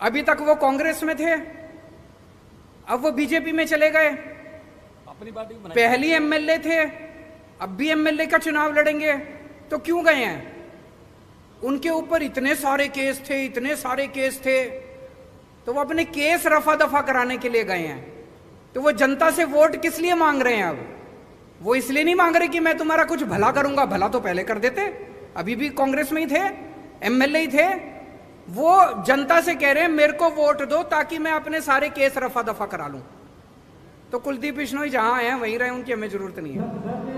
अभी तक वो कांग्रेस में थे अब वो बीजेपी में चले गए। अपनी पार्टी पहली एमएलए थे अब भी एमएलए का चुनाव लड़ेंगे तो क्यों गए हैं? उनके ऊपर इतने सारे केस थे इतने सारे केस थे तो वो अपने केस रफा दफ़ा कराने के लिए गए हैं। तो वो जनता से वोट किस लिए मांग रहे हैं अब? वो इसलिए नहीं मांग रहे कि मैं तुम्हारा कुछ भला करूँगा भला तो पहले कर देते। अभी भी कांग्रेस में ही थे एमएलए ही थे वो जनता से कह रहे हैं, मेरे को वोट दो ताकि मैं अपने सारे केस रफा दफ़ा करा लूँ। तो कुलदीप बिश्नोई जहाँ हैं, वहीं रहे, उनकी हमें ज़रूरत नहीं है।